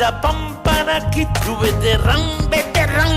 మీద పంపన కిచ్చు వెదరం బెదరం